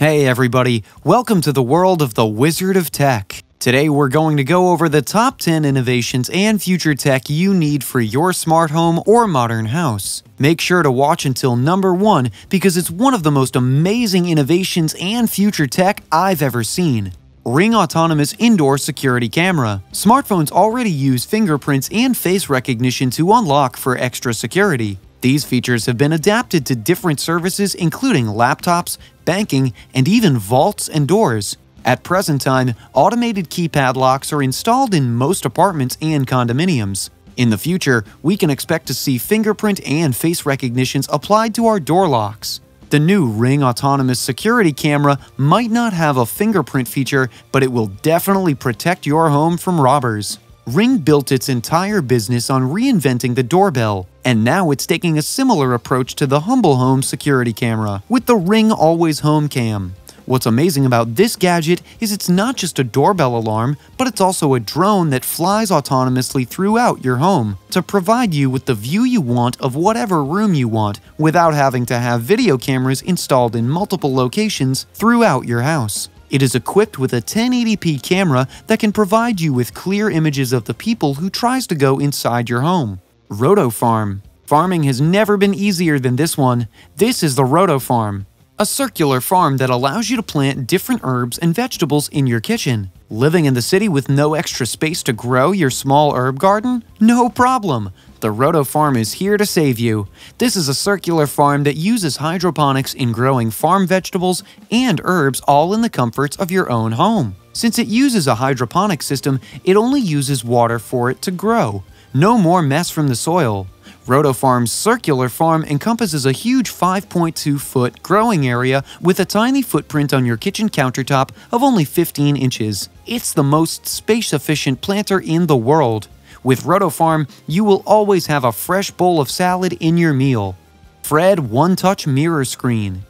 Hey everybody, welcome to the world of the Wizard of Tech. Today we're going to go over the top 10 innovations and future tech you need for your smart home or modern house. Make sure to watch until number 1 because it's one of the most amazing innovations and future tech I've ever seen. Ring Autonomous Indoor Security Camera. Smartphones already use fingerprints and face recognition to unlock for extra security. These features have been adapted to different services including laptops, banking, and even vaults and doors. At present time, automated keypad locks are installed in most apartments and condominiums. In the future, we can expect to see fingerprint and face recognitions applied to our door locks. The new Ring autonomous security camera might not have a fingerprint feature, but it will definitely protect your home from robbers. Ring built its entire business on reinventing the doorbell, and now it's taking a similar approach to the Humble Home security camera with the Ring Always Home Cam. What's amazing about this gadget is it's not just a doorbell alarm, but it's also a drone that flies autonomously throughout your home to provide you with the view you want of whatever room you want without having to have video cameras installed in multiple locations throughout your house. It is equipped with a 1080p camera that can provide you with clear images of the people who tries to go inside your home. Roto Farm. Farming has never been easier than this one. This is the Roto Farm a circular farm that allows you to plant different herbs and vegetables in your kitchen. Living in the city with no extra space to grow your small herb garden? No problem! The Roto Farm is here to save you. This is a circular farm that uses hydroponics in growing farm vegetables and herbs all in the comforts of your own home. Since it uses a hydroponic system, it only uses water for it to grow. No more mess from the soil. Rotofarm's circular farm encompasses a huge 5.2 foot growing area with a tiny footprint on your kitchen countertop of only 15 inches. It's the most space efficient planter in the world. With Rotofarm, you will always have a fresh bowl of salad in your meal. Fred One Touch Mirror Screen.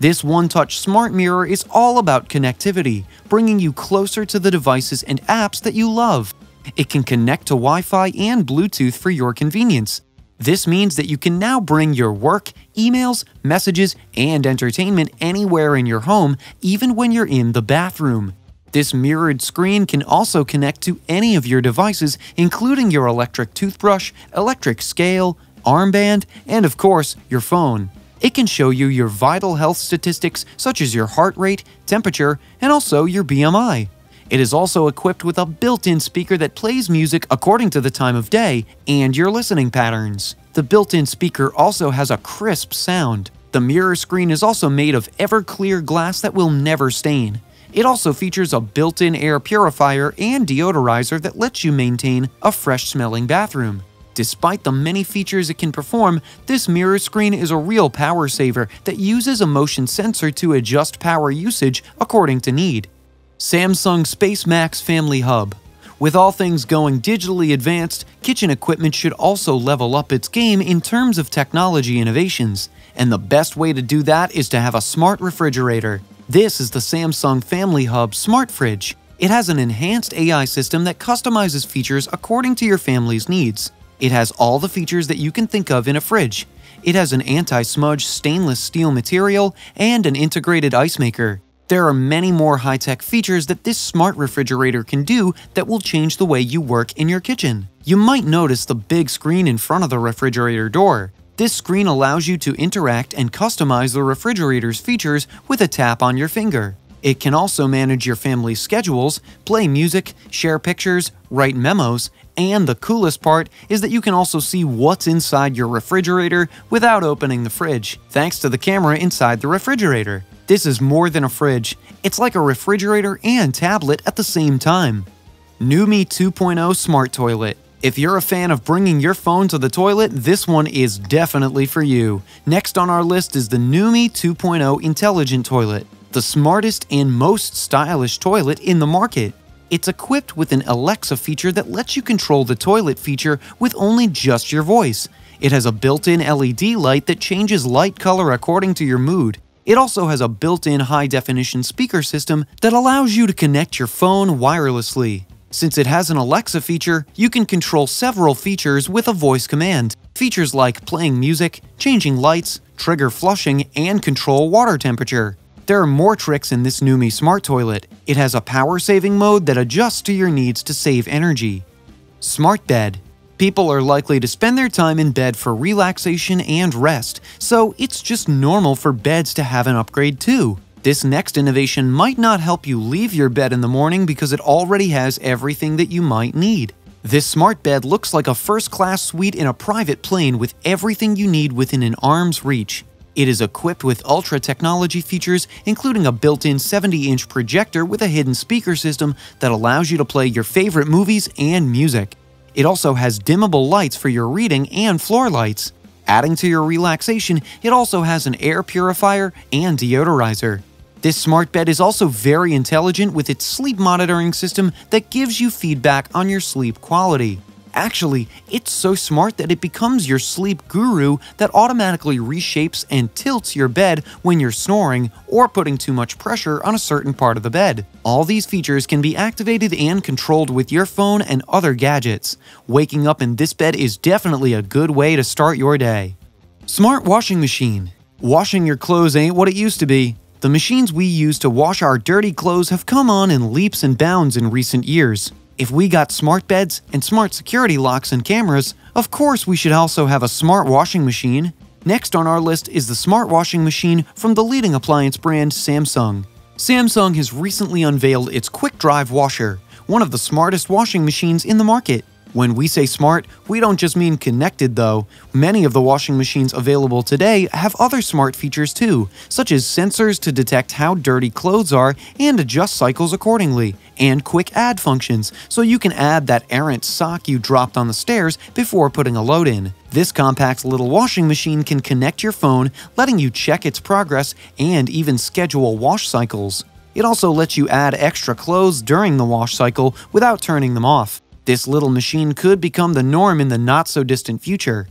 This One Touch smart mirror is all about connectivity, bringing you closer to the devices and apps that you love. It can connect to Wi Fi and Bluetooth for your convenience. This means that you can now bring your work, emails, messages, and entertainment anywhere in your home, even when you're in the bathroom. This mirrored screen can also connect to any of your devices, including your electric toothbrush, electric scale, armband, and of course, your phone. It can show you your vital health statistics such as your heart rate, temperature, and also your BMI. It is also equipped with a built-in speaker that plays music according to the time of day and your listening patterns. The built-in speaker also has a crisp sound. The mirror screen is also made of ever-clear glass that will never stain. It also features a built-in air purifier and deodorizer that lets you maintain a fresh-smelling bathroom. Despite the many features it can perform, this mirror screen is a real power saver that uses a motion sensor to adjust power usage according to need. Samsung SpaceMax Family Hub. With all things going digitally advanced, kitchen equipment should also level up its game in terms of technology innovations. And the best way to do that is to have a smart refrigerator. This is the Samsung Family Hub Smart Fridge. It has an enhanced AI system that customizes features according to your family's needs. It has all the features that you can think of in a fridge. It has an anti-smudge stainless steel material and an integrated ice maker. There are many more high-tech features that this smart refrigerator can do that will change the way you work in your kitchen. You might notice the big screen in front of the refrigerator door. This screen allows you to interact and customize the refrigerator's features with a tap on your finger. It can also manage your family's schedules, play music, share pictures, write memos, and the coolest part is that you can also see what's inside your refrigerator without opening the fridge, thanks to the camera inside the refrigerator. This is more than a fridge, it's like a refrigerator and tablet at the same time. Numi 2.0 Smart Toilet. If you're a fan of bringing your phone to the toilet, this one is definitely for you. Next on our list is the Numi 2.0 Intelligent Toilet, the smartest and most stylish toilet in the market. It's equipped with an Alexa feature that lets you control the toilet feature with only just your voice. It has a built-in LED light that changes light color according to your mood. It also has a built-in high-definition speaker system that allows you to connect your phone wirelessly. Since it has an Alexa feature, you can control several features with a voice command. Features like playing music, changing lights, trigger flushing, and control water temperature. There are more tricks in this Numi Smart Toilet. It has a power saving mode that adjusts to your needs to save energy. Smart Bed. People are likely to spend their time in bed for relaxation and rest, so it's just normal for beds to have an upgrade too. This next innovation might not help you leave your bed in the morning because it already has everything that you might need. This smart bed looks like a first-class suite in a private plane with everything you need within an arm's reach. It is equipped with ultra technology features, including a built-in 70-inch projector with a hidden speaker system that allows you to play your favorite movies and music. It also has dimmable lights for your reading and floor lights. Adding to your relaxation, it also has an air purifier and deodorizer. This smart bed is also very intelligent with its sleep monitoring system that gives you feedback on your sleep quality. Actually, it's so smart that it becomes your sleep guru that automatically reshapes and tilts your bed when you're snoring or putting too much pressure on a certain part of the bed. All these features can be activated and controlled with your phone and other gadgets. Waking up in this bed is definitely a good way to start your day. Smart Washing Machine Washing your clothes ain't what it used to be. The machines we use to wash our dirty clothes have come on in leaps and bounds in recent years. If we got smart beds and smart security locks and cameras, of course we should also have a smart washing machine. Next on our list is the smart washing machine from the leading appliance brand Samsung. Samsung has recently unveiled its Quick Drive Washer, one of the smartest washing machines in the market. When we say smart, we don't just mean connected though. Many of the washing machines available today have other smart features too, such as sensors to detect how dirty clothes are and adjust cycles accordingly, and quick add functions, so you can add that errant sock you dropped on the stairs before putting a load in. This compact little washing machine can connect your phone, letting you check its progress and even schedule wash cycles. It also lets you add extra clothes during the wash cycle without turning them off. This little machine could become the norm in the not-so-distant future.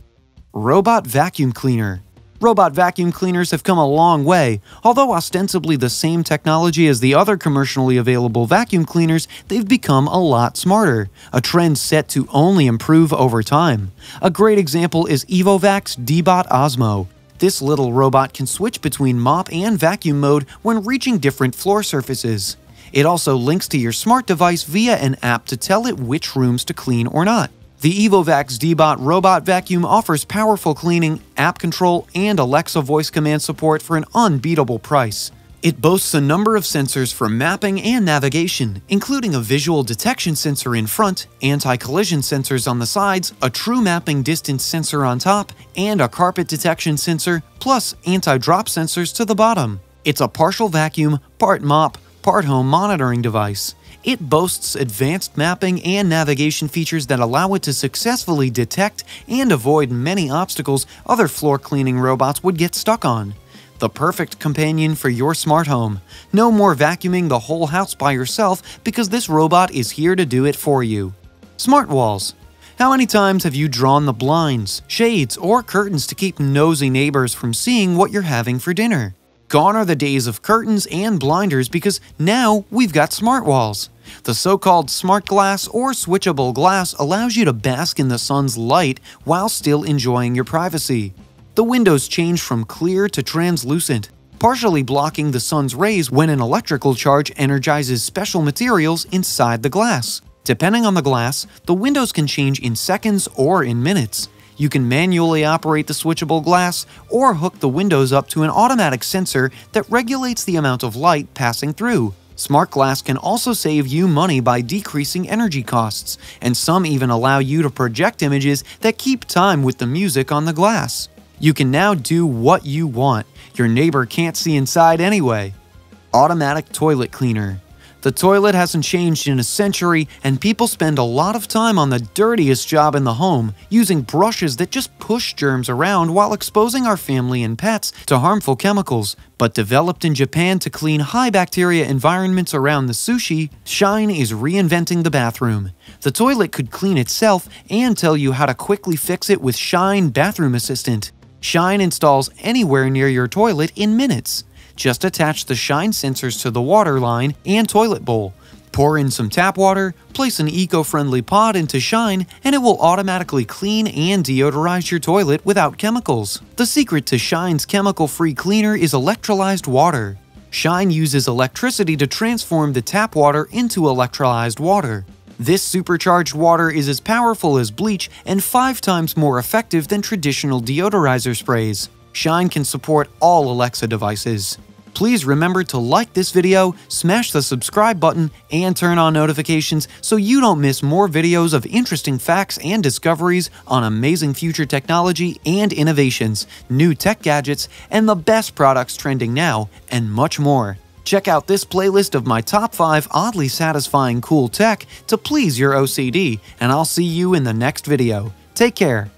Robot Vacuum Cleaner Robot vacuum cleaners have come a long way. Although ostensibly the same technology as the other commercially available vacuum cleaners, they've become a lot smarter, a trend set to only improve over time. A great example is Ecovacs' Deebot Ozmo. This little robot can switch between mop and vacuum mode when reaching different floor surfaces. It also links to your smart device via an app to tell it which rooms to clean or not. The Ecovacs Deebot robot vacuum offers powerful cleaning, app control, and Alexa voice command support for an unbeatable price. It boasts a number of sensors for mapping and navigation, including a visual detection sensor in front, anti-collision sensors on the sides, a true mapping distance sensor on top, and a carpet detection sensor, plus anti-drop sensors to the bottom. It's a partial vacuum, part mop, part home monitoring device. It boasts advanced mapping and navigation features that allow it to successfully detect and avoid many obstacles other floor cleaning robots would get stuck on. The perfect companion for your smart home. No more vacuuming the whole house by yourself because this robot is here to do it for you. Smart Walls how many times have you drawn the blinds, shades, or curtains to keep nosy neighbors from seeing what you're having for dinner? Gone are the days of curtains and blinders because now we've got smart walls. The so-called smart glass or switchable glass allows you to bask in the sun's light while still enjoying your privacy. The windows change from clear to translucent, partially blocking the sun's rays when an electrical charge energizes special materials inside the glass. Depending on the glass, the windows can change in seconds or in minutes. You can manually operate the switchable glass or hook the windows up to an automatic sensor that regulates the amount of light passing through. Smart Glass can also save you money by decreasing energy costs, and some even allow you to project images that keep time with the music on the glass. You can now do what you want. Your neighbor can't see inside anyway. Automatic Toilet Cleaner the toilet hasn't changed in a century, and people spend a lot of time on the dirtiest job in the home, using brushes that just push germs around while exposing our family and pets to harmful chemicals. But developed in Japan to clean high bacteria environments around the sushi, Shine is reinventing the bathroom. The toilet could clean itself and tell you how to quickly fix it with Shine Bathroom Assistant. Shine installs anywhere near your toilet in minutes. Just attach the shine sensors to the water line and toilet bowl. Pour in some tap water, place an eco-friendly pod into Shine, and it will automatically clean and deodorize your toilet without chemicals. The secret to Shine's chemical-free cleaner is electrolyzed water. Shine uses electricity to transform the tap water into electrolyzed water. This supercharged water is as powerful as bleach and five times more effective than traditional deodorizer sprays. Shine can support all Alexa devices. Please remember to like this video, smash the subscribe button, and turn on notifications so you don't miss more videos of interesting facts and discoveries on amazing future technology and innovations, new tech gadgets, and the best products trending now, and much more. Check out this playlist of my top 5 oddly satisfying cool tech to please your OCD, and I'll see you in the next video. Take care.